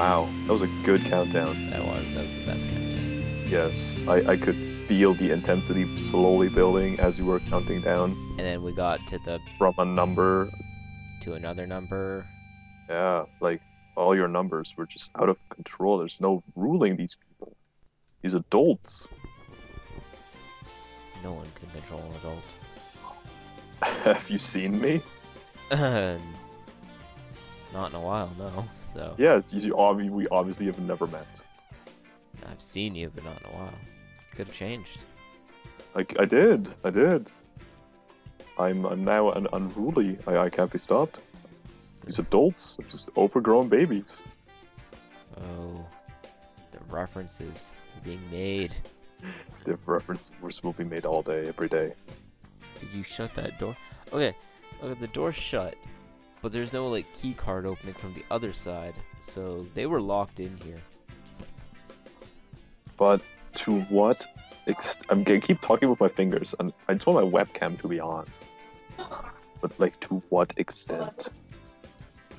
Wow, that was a good countdown. That was that was the best countdown. Yes, I, I could feel the intensity slowly building as you were counting down And then we got to the from a number. to another number. Yeah, like all your numbers were just out of control. There's no ruling these people. These adults. No one can control an adult. Have you seen me? Um, Not in a while, no. So Yes, you, obvi- we obviously have never met. I've seen you, but not in a while. Could have changed. Like I did, I did. I'm, I'm now an unruly. I, I can't be stopped. These adults are just overgrown babies. Oh, the references being made. The references will be made all day, every day. Did you shut that door? Okay, okay, the door's shut, but there's no like key card opening from the other side, so they were locked in here. But to what ext- I'm gonna keep talking with my fingers, and I just want my webcam to be on. But like, to what extent?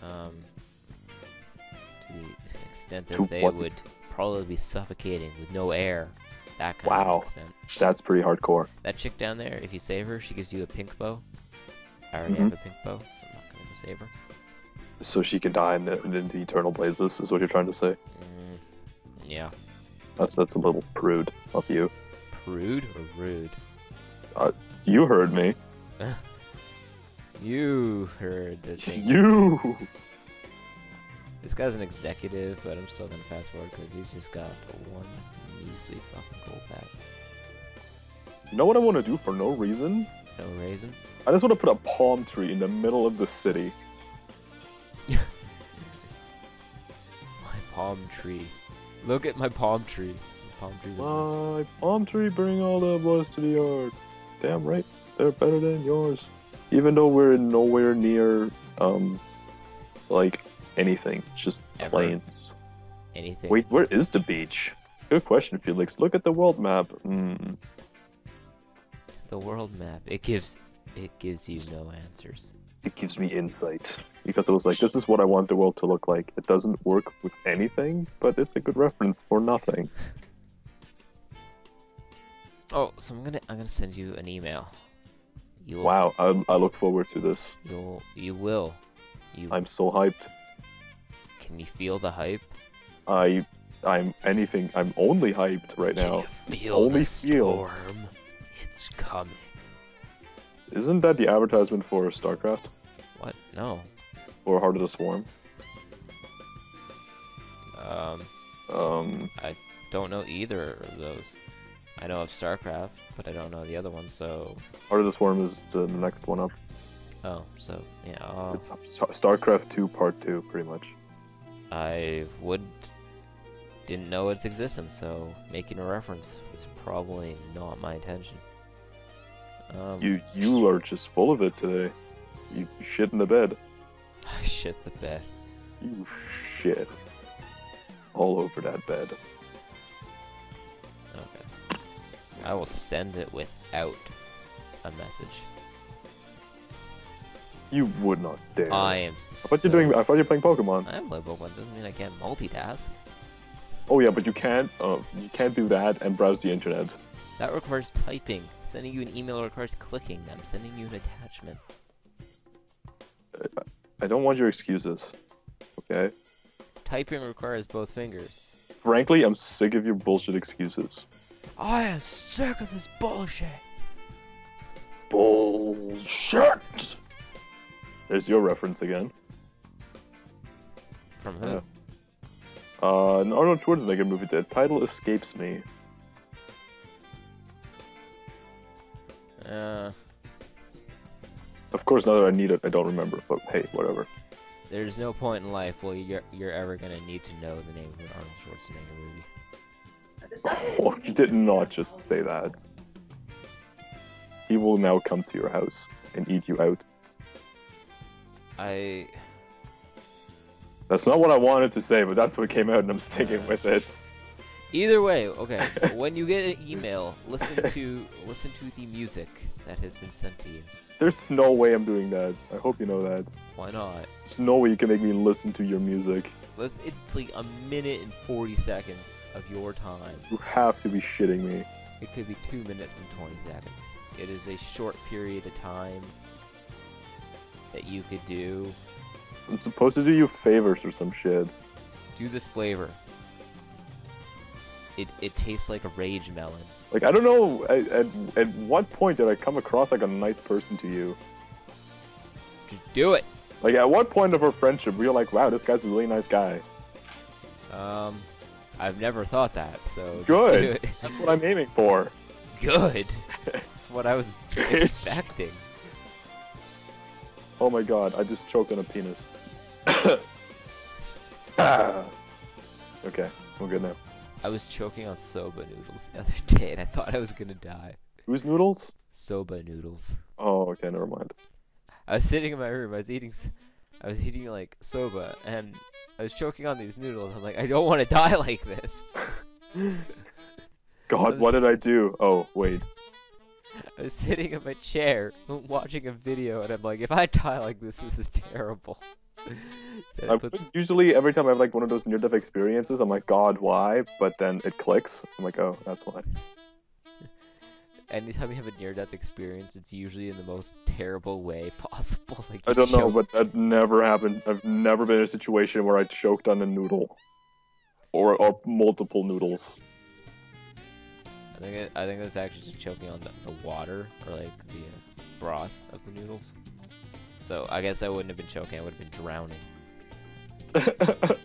Um, to the extent that To they what- would probably be suffocating with no air. That kind Wow. of extent. That's pretty hardcore. That chick down there, if you save her, she gives you a pink bow. I already Mhm. have a pink bow, so I'm not gonna go save her. So she can die in, in the eternal blazes, is what you're trying to say. Mm, yeah. That's that's a little prude of you. Prude or rude? Uh, You heard me. You heard the thing. You. This guy's an executive, but I'm still gonna fast forward because he's just got one measly fucking gold pack. You know what I want to do for no reason? No raisin. I just want to put a palm tree in the middle of the city. My palm tree. Look at my palm tree. My palm tree. My palm tree, bring all the boys to the yard. Damn right, they're better than yours. Even though we're nowhere near, um, like anything, it's just Ever. plains. Anything. Wait, where is the beach? Good question, Felix. Look at the world map. Hmm. The world map. It gives. It gives you no answers. It gives me insight because it was like, this is what I want the world to look like. It doesn't work with anything, but it's a good reference for nothing. Oh, so I'm gonna. I'm gonna send you an email. You'll. Wow, I, I look forward to this. You'll. You will. You. I'm so hyped. Can you feel the hype? I, I'm anything. I'm only hyped right Can now. you feel Only the feel. It's coming. Isn't that the advertisement for StarCraft What? No. or Heart of the Swarm? Um. Um, I Don't know either of those. I know of StarCraft, but I don't know the other one. So. Heart of the Swarm is the next one up. Oh, so yeah. Uh, It's StarCraft 2 Part 2, pretty much. I would didn't know its existence, so making a reference was probably not my intention. Um, You you are just full of it today. You shit in the bed. I shit the bed. You shit all over that bed. Okay. I will send it without a message. You would not dare. I am. I thought you're doing. I thought you're playing Pokemon. I am playing Pokemon. Doesn't mean I can't multitask. Oh yeah, but you can't. Uh, you can't do that and browse the internet. That requires typing. Sending you an email requires clicking. I'm sending you an attachment. I don't want your excuses. Okay. Typing requires both fingers. Frankly, I'm sick of your bullshit excuses. I am sick of this bullshit. Bullshit. There's your reference again. From who? Yeah. Uh, an Arnold Schwarzenegger movie. The title escapes me. Uh, Of course, now that I need it, I don't remember. But hey, whatever. there's no point in life where you're you're ever gonna need to know the name of an Arnold Schwarzenegger movie. Oh, you did not just say that. He will now come to your house and eat you out. I That's not what I wanted to say, but that's what came out, and I'm sticking with it. Either way, okay. when you get an email, listen to listen to the music that has been sent to you. There's no way I'm doing that. I hope you know that. Why not? There's no way you can make me listen to your music. Let's, it's like a minute and 40 seconds of your time. You have to be shitting me. It could be 2 minutes and 20 seconds. It is a short period of time that you could do. I'm supposed to do you favors or some shit. Do this flavor. It, it tastes like a rage melon. Like I don't know at, at, at what point did I come across like a nice person to you? Just do it! Like at what point of our friendship were you like, wow, this guy's a really nice guy? Um, I've never thought that, so Good. That's what I'm aiming for. Good. That's what I was expecting. Oh my god, I just choked on a penis. Ah. okay, we're good now. I was choking on soba noodles the other day, and I thought I was gonna die. Whose noodles? Soba noodles. Oh, okay, never mind. I was sitting in my room. I was eating. I was eating like soba, and I was choking on these noodles. I'm like, I don't want to die like this. God, what did I do? Oh, wait. I was sitting in my chair watching a video, and I'm like, if I die like this, this is terrible. Then I I put- would- usually every time I have like one of those near-death experiences, I'm like, God, why? But then it clicks. I'm like, oh, that's why. anytime you have a near-death experience, it's usually in the most terrible way possible. Like I don't know, but that never happened. I've never been in a situation where I choked on a noodle, or or multiple noodles. I think it, I think it was actually just choking on the, the water or like the uh, broth of the noodles. So I guess I wouldn't have been choking. I would have been drowning.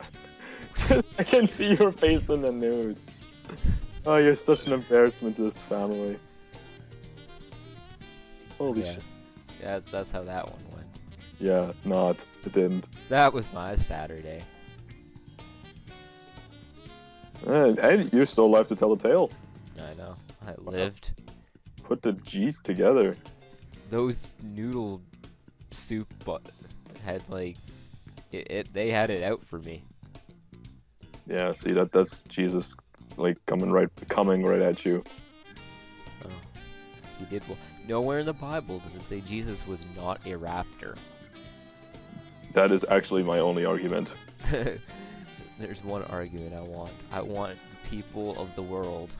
Just, I can see your face in the news. Oh, you're such an embarrassment to this family. Holy yeah, shit. yeah, that's that's how that one went. Yeah, not. It didn't. That was my Saturday. And, and you're still alive to tell the tale. I know. I lived. Put the G's together. Those noodle soup bu- had like it, it. They had it out for me. Yeah, see that that's Jesus like coming right coming right at you. Oh, he did well. Nowhere in the Bible does it say Jesus was not a raptor. That is actually my only argument. There's one argument I want. I want people of the world.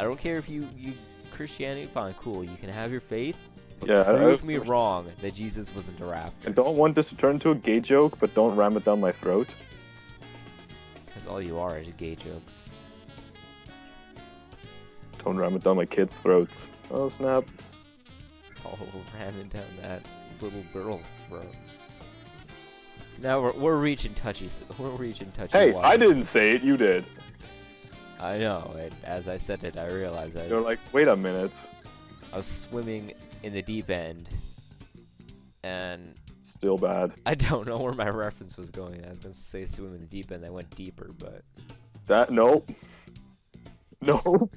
I don't care if you you Christianity, fine, cool. You can have your faith. Yeah, I- I- prove me wrong that Jesus wasn't a raptor. I don't want this to turn into a gay joke, but don't ram it down my throat. Because all you are is gay jokes. Don't ram it down my kids' throats. Oh snap. Oh, all ramming down that little girl's throat. Now we're, we're reaching touchy. We're reaching touchy. Hey, I didn't say it, you did. I know. And as I said it, I realized I You're like, wait a minute. I was swimming in the deep end, and Still bad. I don't know where my reference was going. I was gonna say swim in the deep end. I went deeper, but That no. No.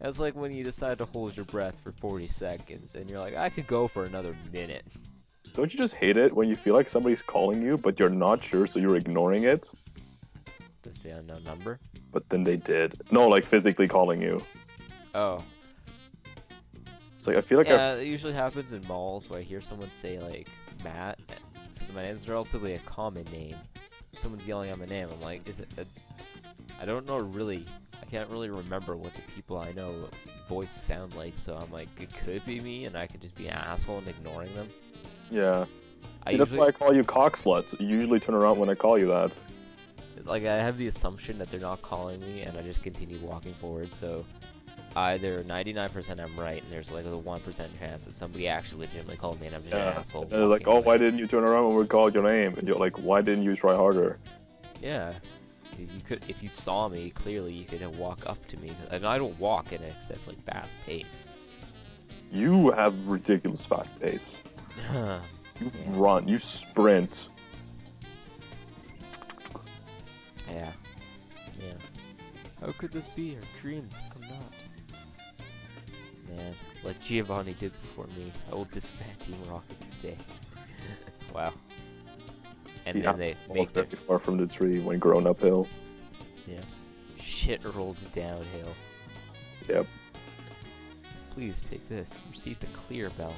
that's like when you decide to hold your breath for 40 seconds, and you're like, I could go for another minute. Don't you just hate it when you feel like somebody's calling you, but you're not sure, so you're ignoring it? Does the unknown number? But then they did. No, like physically calling you. Oh, It's like I feel like I yeah, it usually happens in malls where I hear someone say like Matt, since my name's relatively a common name. Someone's yelling out my name. I'm like, is it? A... I don't know really. I can't really remember what the people I know's voice sound like. So I'm like, it could be me, and I could just be an asshole and ignoring them. yeah. I See, that's usually, why I call you cock sluts. You usually turn around when I call you that. It's like I have the assumption that they're not calling me, and I just continue walking forward. So either 99% I'm right, and there's like a 1% chance that somebody actually legitimately called me, and I'm just an asshole. And they're like, oh, away." why didn't you turn around when we called your name? And you're like, why didn't you try harder? Yeah. You could, if you saw me clearly, you could walk up to me. And I don't walk in except like fast pace. You have ridiculous fast pace. You Yeah. run, you sprint. Yeah. Yeah. How could this be? Our dreams come not. Man, like Giovanni did before me, I will disband Team Rocket today. wow. And The then they apple make falls very far from the tree when grown uphill. Yeah. Shit rolls downhill. Yep. please take this. Receive the clear bell.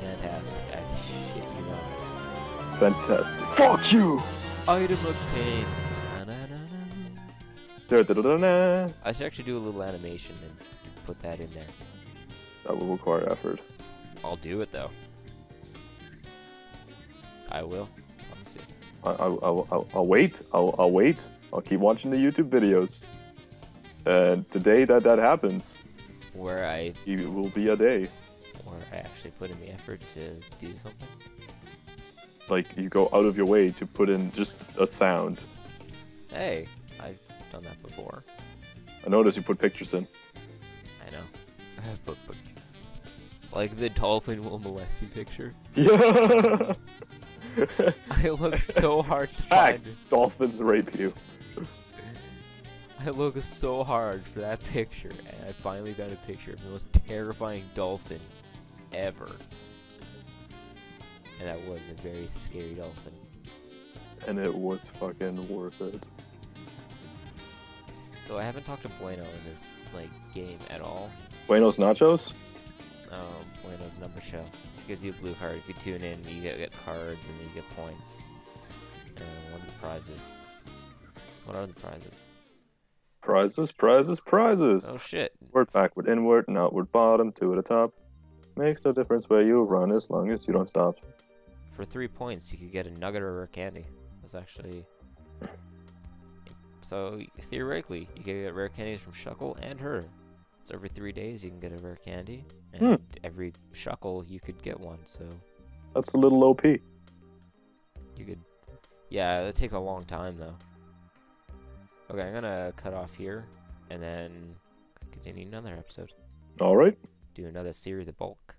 Fantastic. I shit you not. Fantastic. Fuck you! Item obtained. Na-na-na-na. I should actually do a little animation and put that in there. That will require effort. I'll do it though. I will. I, I, I'll, I'll, I'll wait. I'll, I'll wait. I'll keep watching the YouTube videos. And the day that that happens, Where I it will be a day. where I actually put in the effort to do something. Like you go out of your way to put in just a sound. Hey, done that before. I noticed you put pictures in. I know. I have but, but like the dolphin will molest you picture. Yeah. I look so hard to Fact. find. Dolphins rape you. I look so hard for that picture, and I finally found a picture of the most terrifying dolphin ever. And that was a very scary dolphin. And it was fucking worth it. So I haven't talked to Bueno in this like game at all. Buenos nachos? Um, Bueno's number show He gives you a blue card. If you tune in, you get, cards and you get points. And what are the prizes? What are the prizes? Prizes, prizes, prizes. Oh shit! Word backward, inward, and outward, bottom, two at a top. Makes no difference where you run as long as you don't stop. For three points, you could get a nugget or a candy. That's actually. So theoretically, you can get rare candies from Shuckle and her. So every three days, you can get a rare candy, and Hmm. every Shuckle, you could get one. So That's a little OP. you could. Yeah, that takes a long time though. Okay, I'm gonna cut off here, and then continue another episode. Alright. Do another series of bulk.